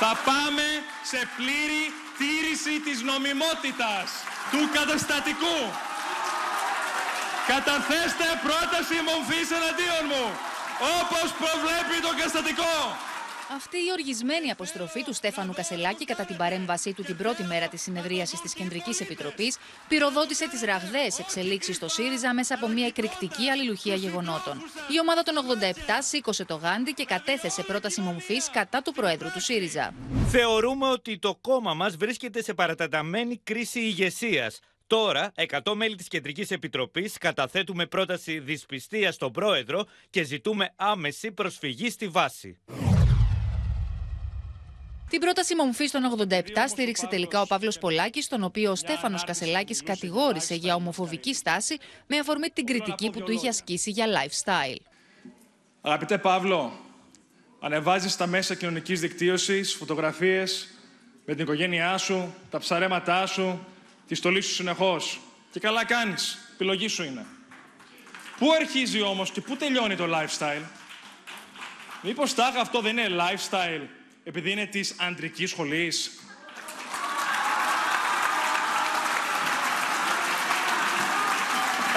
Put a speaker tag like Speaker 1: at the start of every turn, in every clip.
Speaker 1: Θα πάμε σε πλήρη τήρηση της νομιμότητας του καταστατικού. Καταθέστε πρόταση μομφής εναντίον μου, όπως προβλέπει το καταστατικό.
Speaker 2: Αυτή η οργισμένη αποστροφή του Στέφανου Κασελάκη κατά την παρέμβασή του την πρώτη μέρα της συνεδρίασης της Κεντρικής Επιτροπής πυροδότησε τις ραγδαίες εξελίξεις στο ΣΥΡΙΖΑ μέσα από μια εκρηκτική αλληλουχία γεγονότων. Η ομάδα των 87 σήκωσε το γάντι και κατέθεσε πρόταση μομφής κατά του Προέδρου του ΣΥΡΙΖΑ.
Speaker 3: Θεωρούμε ότι το κόμμα μας βρίσκεται σε παραταταμένη κρίση ηγεσίας. Τώρα, 100 μέλη της Κεντρικής Επιτροπής καταθέτουμε πρόταση δυσπιστίας στον Πρόεδρο και ζητούμε άμεση προσφυγή στη βάση.
Speaker 2: Την πρόταση μομφή των 87 στήριξε τελικά ο Παύλος Πολάκης, τον οποίο ο Στέφανος Κασελάκης κατηγόρησε για ομοφοβική στάση με αφορμή την κριτική που του είχε ασκήσει για lifestyle.
Speaker 1: Αγαπητέ Παύλο, ανεβάζεις στα μέσα κοινωνικής δικτύωσης φωτογραφίες με την οικογένειά σου, τα ψαρέματά σου, τη στολή σου συνεχώς. Και καλά κάνεις. Επιλογή σου είναι. Πού αρχίζει όμως και πού τελειώνει το lifestyle; Μήπως τάχα αυτό δεν είναι lifestyle; Επειδή είναι της αντρικής σχολής.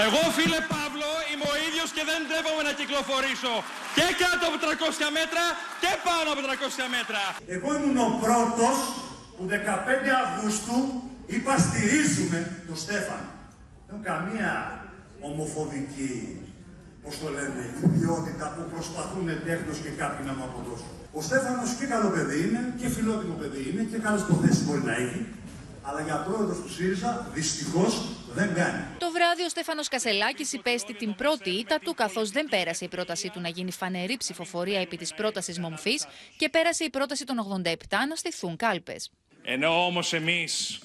Speaker 1: Εγώ, φίλε Παύλο, είμαι ο ίδιος και δεν τρέπομαι να κυκλοφορήσω και κάτω από 300 μέτρα και πάνω από 300 μέτρα.
Speaker 4: Εγώ ήμουν ο πρώτος που 15 Αυγούστου είπα στηρίζουμε τον Στέφανο. Δεν έχω καμία ομοφοβική, πώς το λένε, ιδιότητα που προσπαθούν τέχνος και κάποιοι να μου αποδώσουν. Ο Στέφανος και καλό παιδί είναι και φιλότιμο παιδί είναι και καλές προθέσεις μπορεί να έχει. Αλλά για πρόεδρος του ΣΥΡΙΖΑ δυστυχώς δεν κάνει.
Speaker 2: Το βράδυ ο Στέφανος Κασελάκης υπέστη την πρώτη ήττα του, καθώς δεν πέρασε η πρότασή του να γίνει φανερή ψηφοφορία επί της πρότασης μομφής και πέρασε η πρόταση των 87 να στηθούν κάλπες.
Speaker 1: Ενώ όμως εμείς,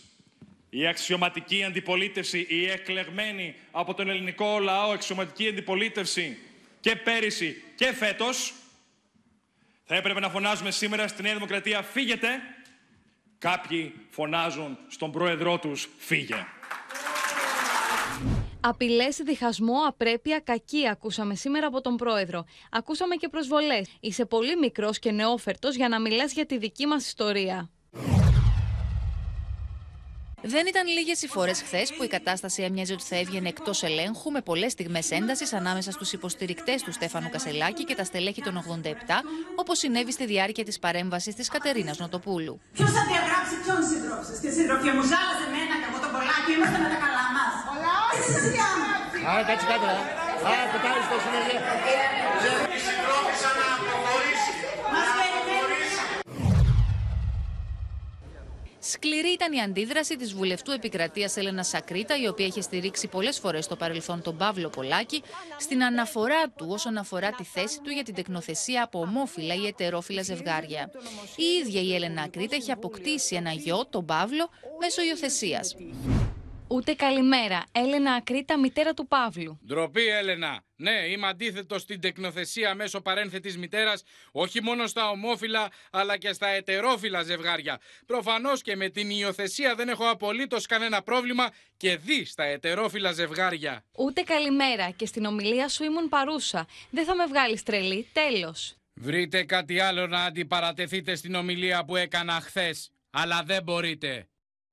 Speaker 1: η αξιωματική αντιπολίτευση, η εκλεγμένη από τον ελληνικό λαό αξιωματική αντιπολίτευση και πέρυσι και φέτος, θα έπρεπε να φωνάζουμε σήμερα στη Νέα Δημοκρατία «Φύγετε». Κάποιοι φωνάζουν στον πρόεδρό τους «Φύγε».
Speaker 5: Απειλές, διχασμό, απρέπεια, κακή ακούσαμε σήμερα από τον πρόεδρο. Ακούσαμε και προσβολές. Είσαι πολύ μικρός και νεόφερτος για να μιλάς για τη δική μας ιστορία.
Speaker 2: Δεν ήταν λίγες οι φορές χθες που η κατάσταση έμοιαζε ότι θα έβγαινε εκτός ελέγχου, με πολλές στιγμές έντασης ανάμεσα στους υποστηρικτές του Στέφανου Κασελάκη και τα στελέχη των 87, όπως συνέβη στη διάρκεια της παρέμβασης της Κατερίνας Νοτοπούλου.
Speaker 6: Ποιος θα διαγράψει ποιον σύντροφο; Και σύντροφοι μου, ζάλαζε εμένα και εγώ τον Πολάκη, είμαστε με τα καλά μας. Όλα, όχι, δεν σα Άρα, κάτσε κάτω, Άρα, πετάει στο συνεργείο.
Speaker 2: Σκληρή ήταν η αντίδραση της βουλευτού επικρατείας Έλενα Σακρίτα, η οποία είχε στηρίξει πολλές φορές στο παρελθόν τον Παύλο Πολάκη, στην αναφορά του όσον αφορά τη θέση του για την τεκνοθεσία από ομόφυλα ή ετερόφυλα ζευγάρια. Η ίδια η Έλενα Ακρίτα έχει αποκτήσει ένα γιο, τον Παύλο, μέσω υιοθεσίας.
Speaker 5: Ούτε καλημέρα. Έλενα Ακρίτα, μητέρα του Παύλου.
Speaker 7: Ντροπή, Έλενα. Ναι, είμαι αντίθετος στην τεκνοθεσία μέσω παρένθετης μητέρας, όχι μόνο στα ομόφυλα, αλλά και στα ετερόφυλα ζευγάρια. Προφανώς και με την υιοθεσία δεν έχω απολύτως κανένα πρόβλημα και δει στα ετερόφυλα ζευγάρια.
Speaker 5: Ούτε καλημέρα. Και στην ομιλία σου ήμουν παρούσα. Δεν θα με βγάλεις τρελή. Τέλος.
Speaker 7: Βρείτε κάτι άλλο να αντιπαρατεθείτε στην ομιλία που έκανα χθες. Αλλά δεν μπορείτε.